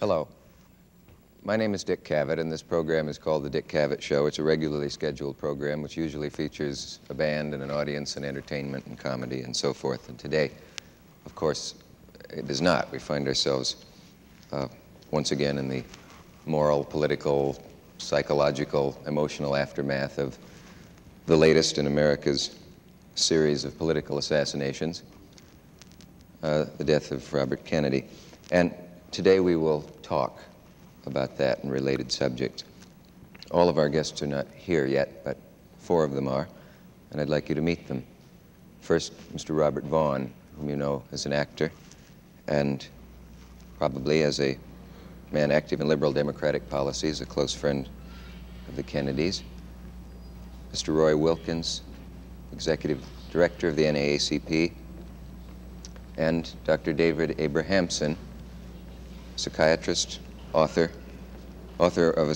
Hello. My name is Dick Cavett, and this program is called The Dick Cavett Show. It's a regularly scheduled program which usually features a band and an audience and entertainment and comedy and so forth. And today, of course, it does not. We find ourselves uh, once again in the moral, political, psychological, emotional aftermath of the latest in America's series of political assassinations, uh, the death of Robert Kennedy. And today we will talk about that and related subjects. All of our guests are not here yet, but four of them are, and I'd like you to meet them. First, Mr. Robert Vaughn, whom you know as an actor, and probably as a man active in liberal democratic policies, a close friend of the Kennedys. Mr. Roy Wilkins, executive director of the NAACP, and Dr. David Abrahamsen, psychiatrist, author, author of a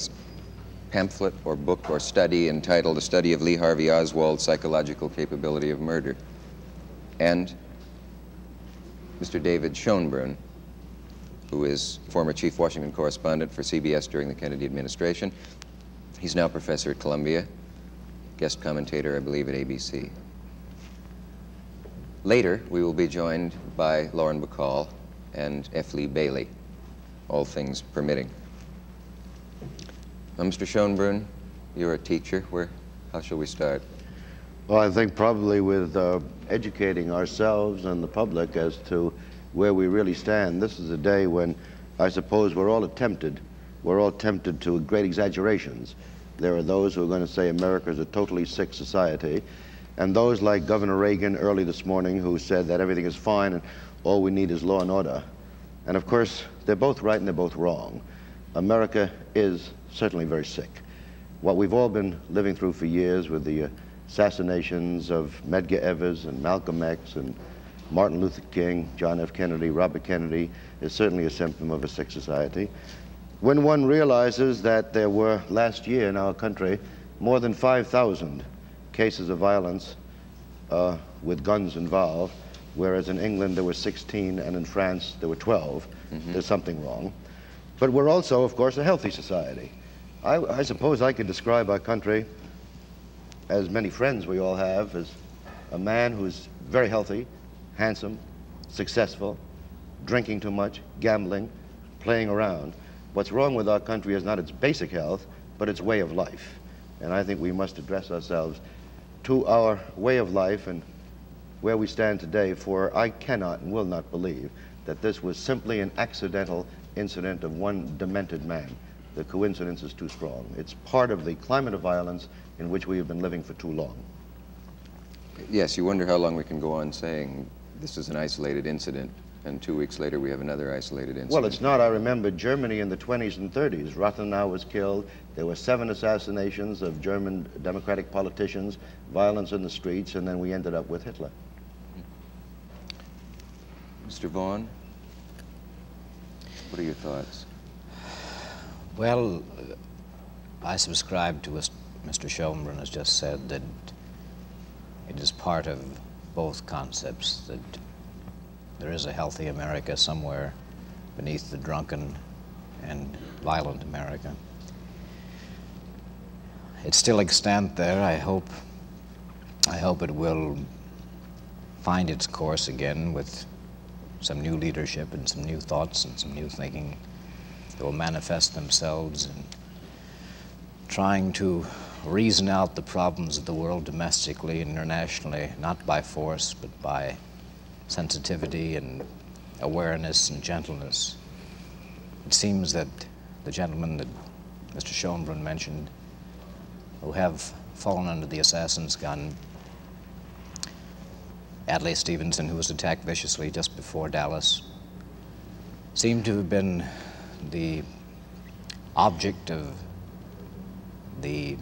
pamphlet or book or study entitled A Study of Lee Harvey Oswald's Psychological Capability of Murder, and Mr. David Schoenbrun, who is former chief Washington correspondent for CBS during the Kennedy administration. He's now professor at Columbia, guest commentator, I believe, at ABC. Later, we will be joined by Lauren Bacall and F. Lee Bailey, all things permitting. Now, Mr. Schoenbrun, you're a teacher. Where, how shall we start? Well, I think probably with uh, educating ourselves and the public as to where we really stand. This is a day when I suppose we're all tempted. We're all tempted to great exaggerations. There are those who are going to say America is a totally sick society, and those like Governor Reagan early this morning who said that everything is fine and all we need is law and order. And of course, they're both right and they're both wrong. America is certainly very sick. What we've all been living through for years with the assassinations of Medgar Evers and Malcolm X and Martin Luther King, John F. Kennedy, Robert Kennedy is certainly a symptom of a sick society. When one realizes that there were last year in our country more than 5,000 cases of violence uh, with guns involved, whereas in England there were 16 and in France there were 12, mm -hmm. there's something wrong. But we're also, of course, a healthy society. I, I suppose I could describe our country as many friends we all have, as a man who's very healthy, handsome, successful, drinking too much, gambling, playing around. What's wrong with our country is not its basic health, but its way of life. And I think we must address ourselves to our way of life and where we stand today, for I cannot and will not believe that this was simply an accidental incident of one demented man. The coincidence is too strong. It's part of the climate of violence in which we have been living for too long. Yes, you wonder how long we can go on saying this is an isolated incident, and two weeks later we have another isolated incident. Well, it's not. I remember Germany in the 20s and 30s. Rathenau was killed. There were seven assassinations of German democratic politicians, violence in the streets, and then we ended up with Hitler. Mr. Vaughn, what are your thoughts? Well, I subscribe to what Mr. Schoenbrun has just said, that it is part of both concepts that there is a healthy America somewhere beneath the drunken and violent America. It's still extant there. I hope, I hope it will find its course again with some new leadership and some new thoughts and some new thinking that will manifest themselves in trying to reason out the problems of the world domestically and internationally, not by force, but by sensitivity and awareness and gentleness. It seems that the gentlemen that Mr. Schoenbrun mentioned, who have fallen under the assassin's gun, Adlai Stevenson, who was attacked viciously just before Dallas, seemed to have been the object of the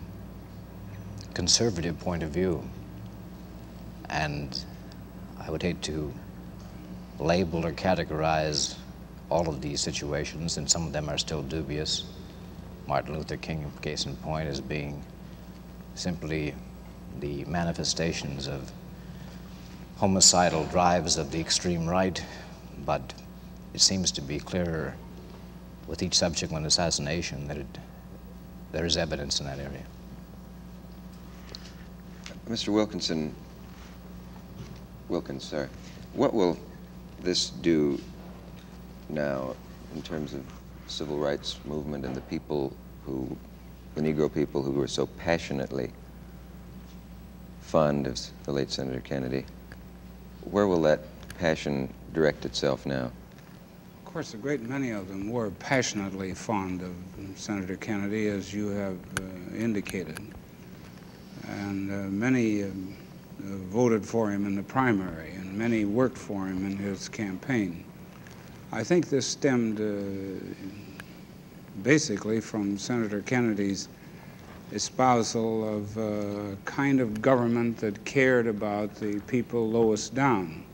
conservative point of view. And I would hate to label or categorize all of these situations, and some of them are still dubious. Martin Luther King, case in point, as being simply the manifestations of homicidal drives of the extreme right, but it seems to be clearer with each subsequent assassination that it, there is evidence in that area. Mr. Wilkinson, Wilkins, sorry, what will this do now in terms of civil rights movement and the people who, the Negro people who were so passionately fond of the late Senator Kennedy? Where will that passion direct itself now? Of course, a great many of them were passionately fond of Senator Kennedy, as you have uh, indicated. And uh, many uh, voted for him in the primary, and many worked for him in his campaign. I think this stemmed uh, basically from Senator Kennedy's espousal of a kind of government that cared about the people lowest down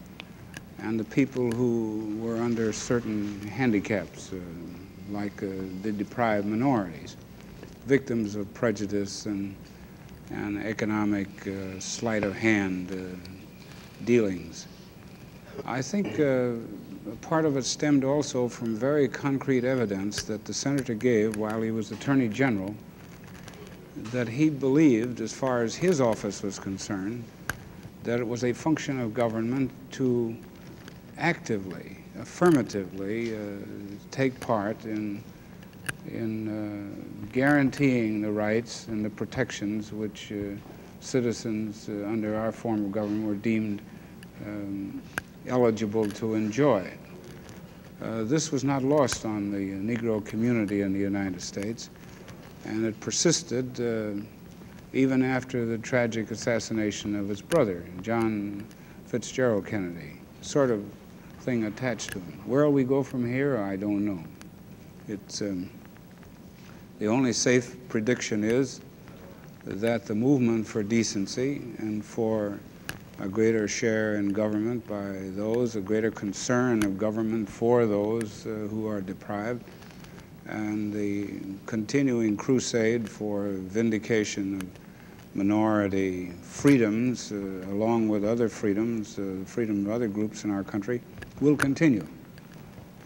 and the people who were under certain handicaps, uh, like uh, the deprived minorities, victims of prejudice and, and economic uh, sleight of hand uh, dealings. I think uh, part of it stemmed also from very concrete evidence that the senator gave while he was Attorney General that he believed, as far as his office was concerned, that it was a function of government to actively, affirmatively uh, take part in, in uh, guaranteeing the rights and the protections which uh, citizens uh, under our form of government were deemed um, eligible to enjoy. Uh, this was not lost on the Negro community in the United States, and it persisted uh, even after the tragic assassination of his brother, John Fitzgerald Kennedy. Sort of thing attached to him. Where will we go from here, I don't know. It's um, the only safe prediction is that the movement for decency and for a greater share in government by those, a greater concern of government for those uh, who are deprived, and the continuing crusade for vindication of minority freedoms, uh, along with other freedoms, uh, freedom of other groups in our country, will continue.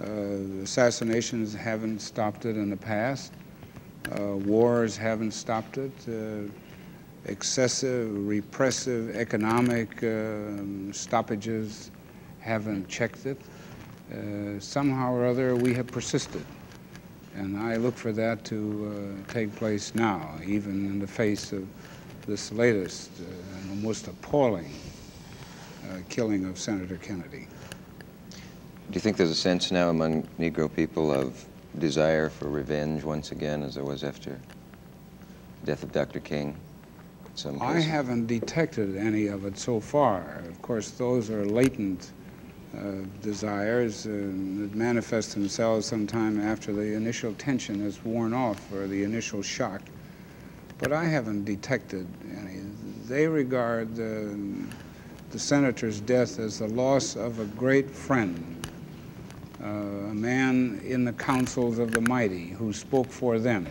Uh, assassinations haven't stopped it in the past. Uh, wars haven't stopped it. Uh, excessive, repressive economic uh, stoppages haven't checked it. Somehow or other, we have persisted. And I look for that to uh, take place now, even in the face of this latest uh, and most appalling uh, killing of Senator Kennedy. Do you think there's a sense now among Negro people of desire for revenge once again, as there was after the death of Dr. King? some I haven't detected any of it so far. Of course, those are latent desires uh, that manifest themselves sometime after the initial tension has worn off or the initial shock. But I haven't detected any. They regard the, the senator's death as the loss of a great friend, uh, a man in the councils of the mighty who spoke for them.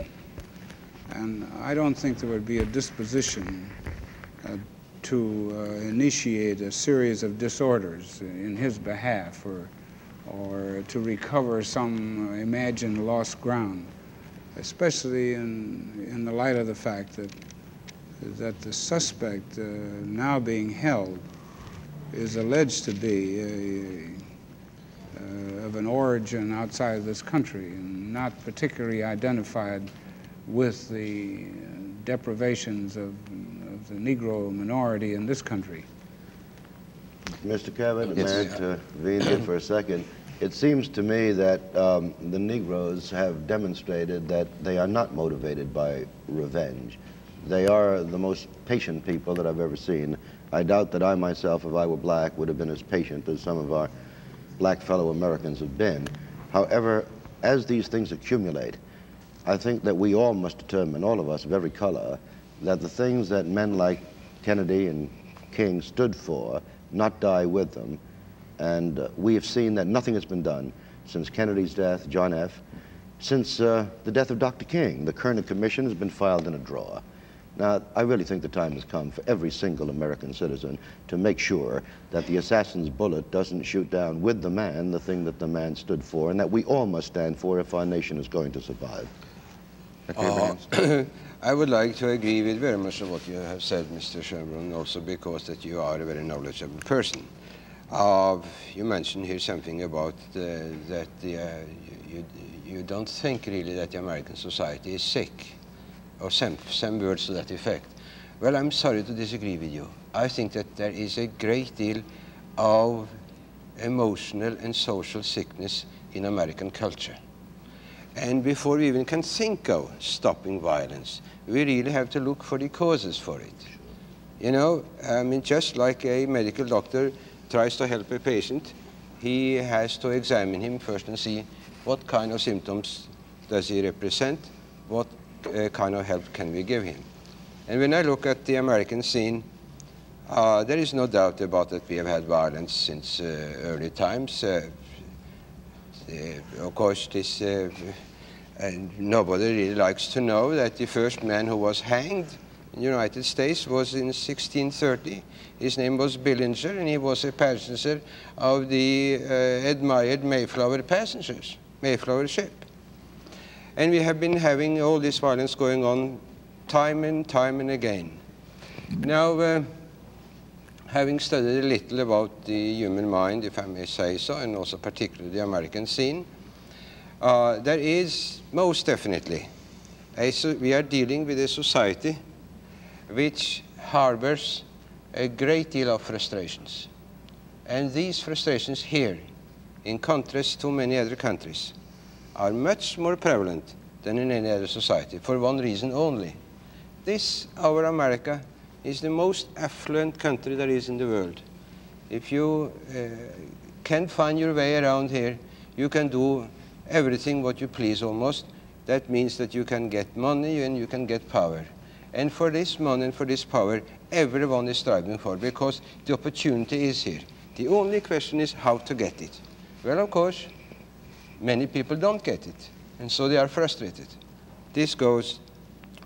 And I don't think there would be a disposition uh, to uh, initiate a series of disorders in his behalf or, or to recover some imagined lost ground, especially in, in the light of the fact that, that the suspect uh, now being held is alleged to be a, uh, of an origin outside of this country and not particularly identified with the deprivations of, of the Negro minority in this country. Mr. Cavett, yes. may I intervene here for a second? It seems to me that um, the Negroes have demonstrated that they are not motivated by revenge. They are the most patient people that I've ever seen. I doubt that I myself, if I were black, would have been as patient as some of our black fellow Americans have been. However, as these things accumulate, I think that we all must determine, all of us of every color, that the things that men like Kennedy and King stood for not die with them. And uh, we have seen that nothing has been done since Kennedy's death, John F., since uh, the death of Dr. King. The Kerner Commission has been filed in a drawer. Now, I really think the time has come for every single American citizen to make sure that the assassin's bullet doesn't shoot down with the man the thing that the man stood for, and that we all must stand for if our nation is going to survive. Uh, I would like to agree with very much of what you have said, Mr. Sherman, also because that you are a very knowledgeable person. Uh, you mentioned here something about that the, uh, you, you don't think really that the American society is sick, or some, some words to that effect. Well, I'm sorry to disagree with you. I think that there is a great deal of emotional and social sickness in American culture. And before we even can think of stopping violence, we really have to look for the causes for it. You know, I mean, just like a medical doctor tries to help a patient, he has to examine him first and see what kind of symptoms does he represent, what uh, kind of help can we give him. And when I look at the American scene, uh, there is no doubt about that we have had violence since uh, early times. Uh, uh, of course, this uh, and nobody really likes to know that the first man who was hanged in the United States was in 1630. His name was Billinger, and he was a passenger of the uh, admired Mayflower passengers, Mayflower ship. And we have been having all this violence going on time and time and again. Now, uh, having studied a little about the human mind, if I may say so, and also particularly the American scene, uh, there is most definitely, a, we are dealing with a society which harbors a great deal of frustrations. And these frustrations here, in contrast to many other countries, are much more prevalent than in any other society for one reason only. This, our America, is the most affluent country there is in the world. If you uh, can find your way around here, you can do everything what you please almost. That means that you can get money and you can get power. And for this money and for this power, everyone is striving for because the opportunity is here. The only question is how to get it. Well, of course, many people don't get it, and so they are frustrated. This goes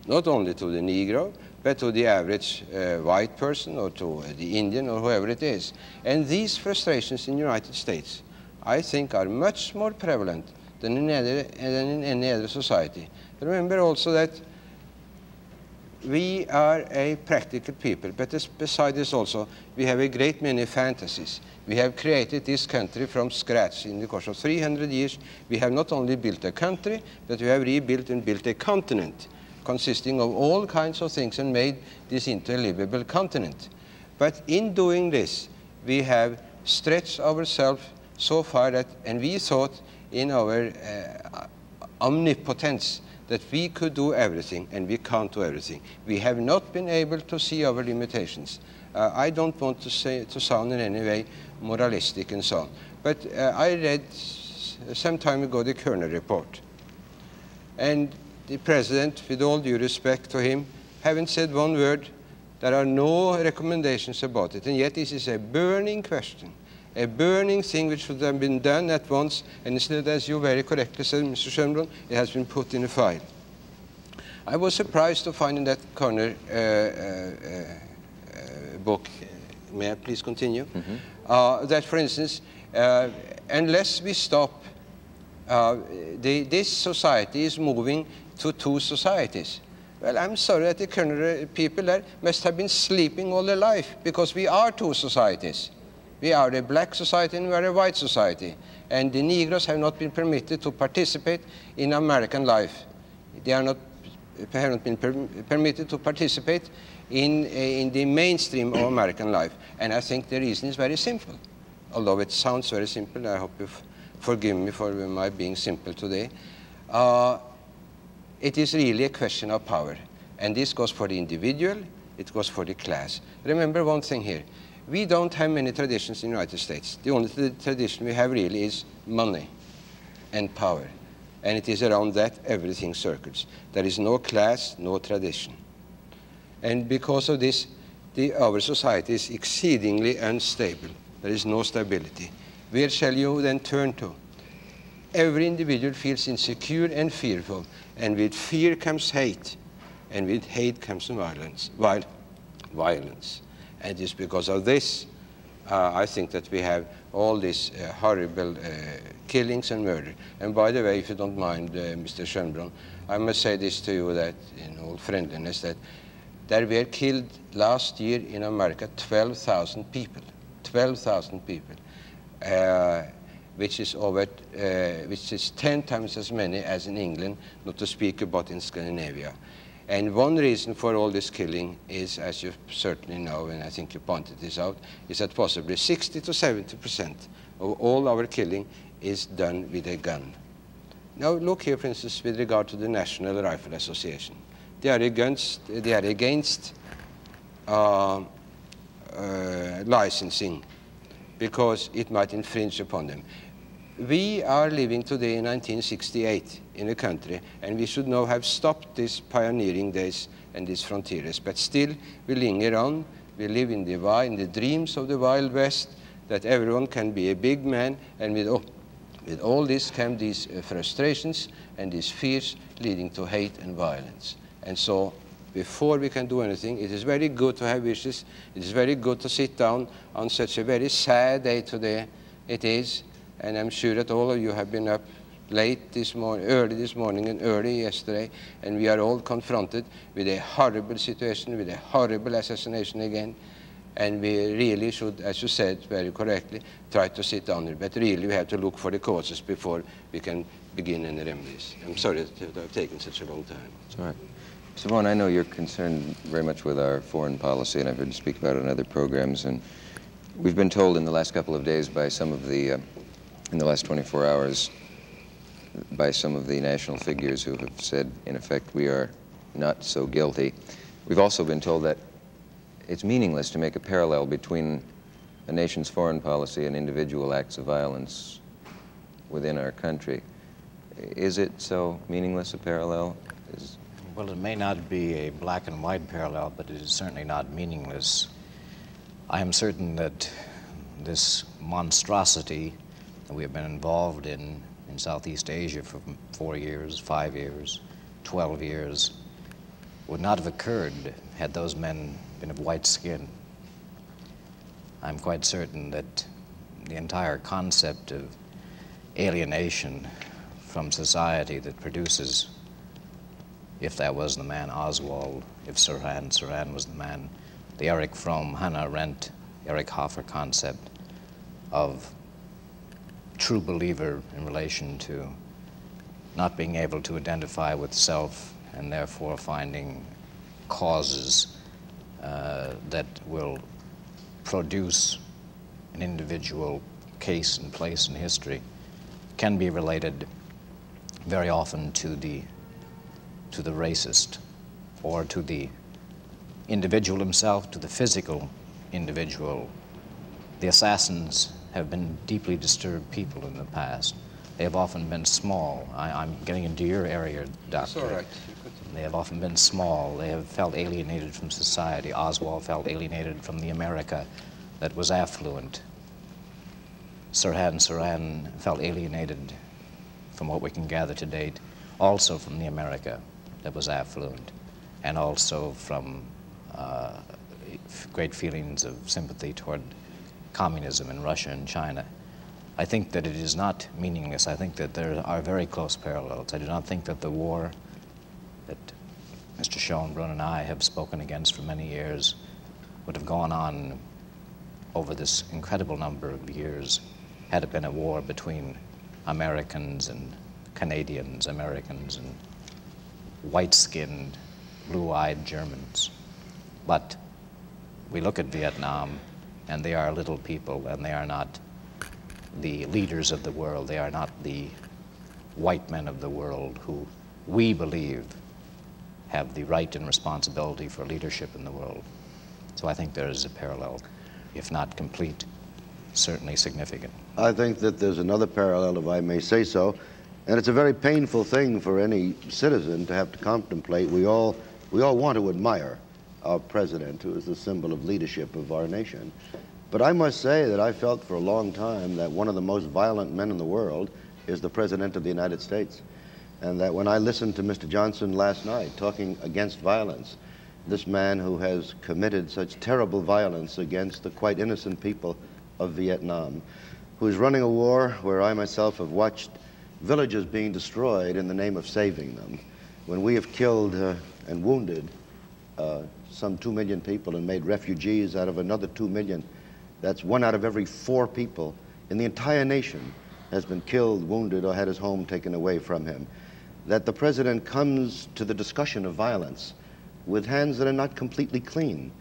not only to the Negro, but to the average uh, white person or to the Indian or whoever it is. And these frustrations in the United States, I think, are much more prevalent than in, other, than in any other society. Remember also that we are a practical people, but besides this also, we have a great many fantasies. We have created this country from scratch. In the course of 300 years, we have not only built a country, but we have rebuilt and built a continent consisting of all kinds of things and made this into a livable continent. But in doing this, we have stretched ourselves so far that, and we thought in our uh, omnipotence that we could do everything and we can't do everything. We have not been able to see our limitations. Uh, I don't want to say to sound in any way moralistic and so on, but uh, I read some time ago the Kerner report, and the president, with all due respect to him, haven't said one word. There are no recommendations about it, and yet this is a burning question a burning thing which should have been done at once, and instead, as you very correctly said, Mr. Schoenbrun, it has been put in a file. I was surprised to find in that Kerner uh, uh, uh, book, may I please continue, mm -hmm. that, for instance, uh, unless we stop, uh, the, this society is moving to two societies. Well, I'm sorry that the Kerner people there must have been sleeping all their life, because we are two societies. We are a black society and we are a white society. And the Negroes have not been permitted to participate in American life. They are not, have not been per, permitted to participate in, in the mainstream of American life. And I think the reason is very simple. Although it sounds very simple, I hope you forgive me for my being simple today. Uh, it is really a question of power. And this goes for the individual, it goes for the class. Remember one thing here. We don't have many traditions in the United States. The only tradition we have really is money and power. And it is around that everything circles. There is no class, no tradition. And because of this, the, our society is exceedingly unstable. There is no stability. Where shall you then turn to? Every individual feels insecure and fearful, and with fear comes hate. and with hate comes violence. violence. And it's because of this, uh, I think that we have all these uh, horrible uh, killings and murder. And by the way, if you don't mind, uh, Mr. Schoenbrun, I must say this to you that in all friendliness, that there were killed last year in America 12,000 people. 12,000 people. Which is over, uh, which is 10 times as many as in England, not to speak about in Scandinavia. And one reason for all this killing is, as you certainly know, and I think you pointed this out, is that possibly 60 to 70 percent of all our killing is done with a gun. Now look here, for instance, with regard to the National Rifle Association. They are against, they are against uh, uh, licensing because it might infringe upon them. We are living today in 1968 in a country, and we should now have stopped these pioneering days and these frontiers. But still, we linger on. We live in the, in the dreams of the Wild West, that everyone can be a big man, and with all, with all this come these uh, frustrations and these fears leading to hate and violence. And so before we can do anything. It is very good to have wishes. It is very good to sit down on such a very sad day today. It is. And I'm sure that all of you have been up late this morning, early this morning and early yesterday, and we are all confronted with a horrible situation, with a horrible assassination again. And we really should, as you said very correctly, try to sit down here. But really, we have to look for the causes before we can begin any remedies. I'm sorry to have taken such a long time. It's all right. Vaughn, I know you're concerned very much with our foreign policy, and I've heard you speak about it in other programs. And we've been told in the last couple of days by some of the, uh, in the last 24 hours, by some of the national figures who have said, in effect, we are not so guilty. We've also been told that it's meaningless to make a parallel between a nation's foreign policy and individual acts of violence within our country. Is it so meaningless a parallel? Is well, it may not be a black and white parallel, but it is certainly not meaningless. I am certain that this monstrosity that we have been involved in in Southeast Asia for four years, five years, 12 years, would not have occurred had those men been of white skin. I'm quite certain that the entire concept of alienation from society that produces if that was the man Oswald, if Sirhan, Sirhan was the man, the Erich Fromm, Hannah Arendt, Eric Hoffer concept of true believer in relation to not being able to identify with self and therefore finding causes uh, that will produce an individual case and place in history can be related very often to the to the racist or to the individual himself, to the physical individual. The assassins have been deeply disturbed people in the past. They have often been small. I, am getting into your area, Doctor. That's all right. They have often been small. They have felt alienated from society. Oswald felt alienated from the America that was affluent. Sirhan Sirhan felt alienated from what we can gather to date, also from the America that was affluent, and also from uh, great feelings of sympathy toward communism in Russia and China. I think that it is not meaningless. I think that there are very close parallels. I do not think that the war that Mr. Schoenbrun and I have spoken against for many years would have gone on over this incredible number of years had it been a war between Americans and Canadians, Americans and white-skinned, blue-eyed Germans. But we look at Vietnam, and they are little people, and they are not the leaders of the world. They are not the white men of the world who we believe have the right and responsibility for leadership in the world. So I think there is a parallel, if not complete, certainly significant. I think that there's another parallel, if I may say so, and it's a very painful thing for any citizen to have to contemplate. We all, we all want to admire our president, who is the symbol of leadership of our nation. But I must say that I felt for a long time that one of the most violent men in the world is the President of the United States. And that when I listened to Mr. Johnson last night talking against violence, this man who has committed such terrible violence against the quite innocent people of Vietnam, who is running a war where I myself have watched villages being destroyed in the name of saving them, when we have killed uh, and wounded uh, some two million people and made refugees out of another two million, that's one out of every four people in the entire nation has been killed, wounded, or had his home taken away from him. That the president comes to the discussion of violence with hands that are not completely clean.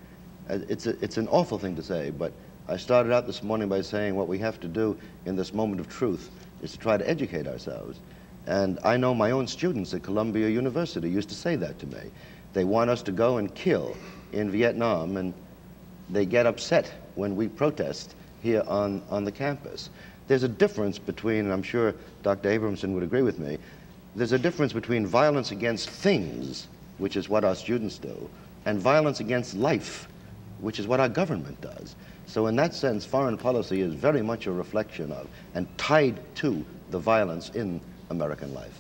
Uh, it's, a, it's an awful thing to say, but I started out this morning by saying what we have to do in this moment of truth is to try to educate ourselves. And I know my own students at Columbia University used to say that to me. They want us to go and kill in Vietnam, and they get upset when we protest here on, on the campus. There's a difference between, and I'm sure Dr. Abramson would agree with me, there's a difference between violence against things, which is what our students do, and violence against life, which is what our government does. So in that sense, foreign policy is very much a reflection of and tied to the violence in American life.